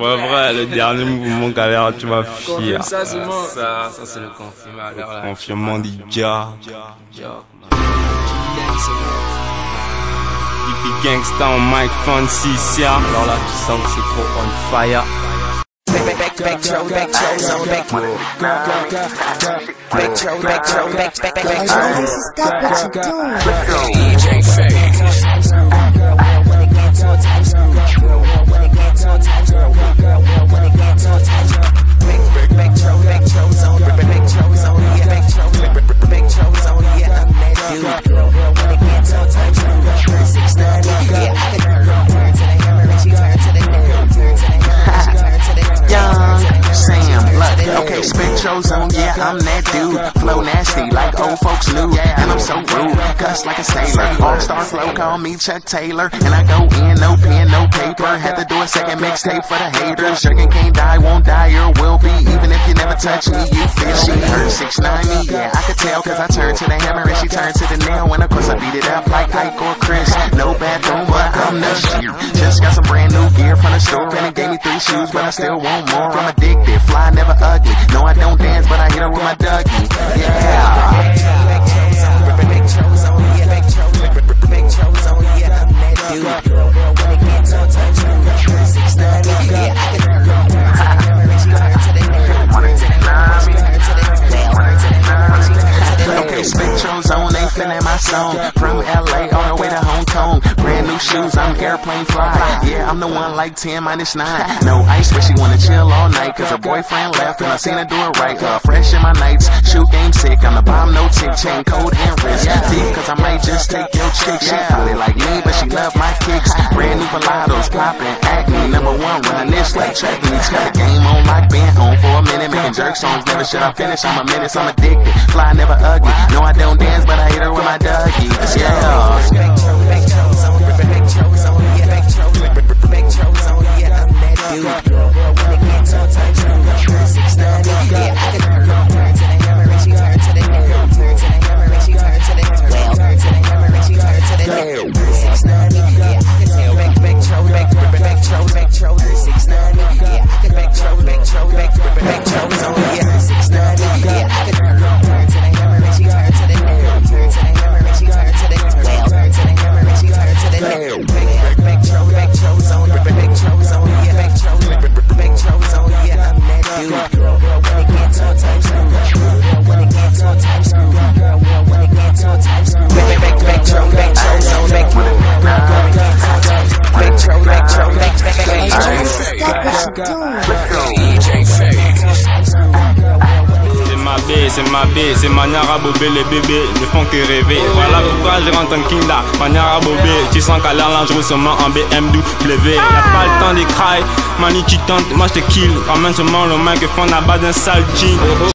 Ouais, vrai, le dernier mouvement galère, tu m'as fier. Ça, c'est bon. Ça, ça c'est le confinement. Alors, le confinement. Hippie Gangsta en Mike Francis, Alors là, tu sens que c'est trop on fire. Backthrow, backthrow, zone, backthrow. Backthrow, backthrow, backthrow, backthrow. DJ Faye. Zone, yeah, I'm that dude. Flow nasty, like old folks knew, and I'm so rude, cuss like a sailor. All star flow, call me Chuck Taylor, and I go in, no pen, no paper. Had to do a second mixtape for the haters. Jerkin can't die, won't die, or will be. Even if you never touch me, you feel she hurt. Six yeah, I could tell, cause I turned to the hammer and she turned to the nail. And of course I beat it up like Ike or Chris. No I'm. Just got some brand new gear from the store, and it gave me three shoes, but I still want more. I'm addicted, fly never ugly. No, I don't dance, but I hit her with my Dougie. Feeling my song. From LA all the way to Hong Kong. Brand new shoes, I'm airplane fly. Yeah, I'm the one like 10 minus 9. No ice, but she wanna chill all night. Cause her boyfriend left and I seen her do it right. Uh, fresh in my nights, shoot game sick. I'm the bomb, no tick, chain code and wrist. Deep, cause I might just take your chick. She probably like me, but she love my kicks. Brand new Velados, poppin', Number one, running this like track meets. Got the game on lock, been home for a minute. Making jerk songs, never should I finish. I'm a menace, I'm addicted. Fly never ugly. No, I don't dance, but I hit her with my Dougie. Yeah. C'est ma baie, c'est ma baie, c'est manière à bober les bébés, ne font que rêver. Voilà pourquoi je rentre en Kinda, manière à bober. Tu sens qu'à l'air dangereux seulement en BMW. Y'a pas le temps de cry, mani tu tentes, moi je te kill. Ramène seulement le main que font la base d'un sale jean.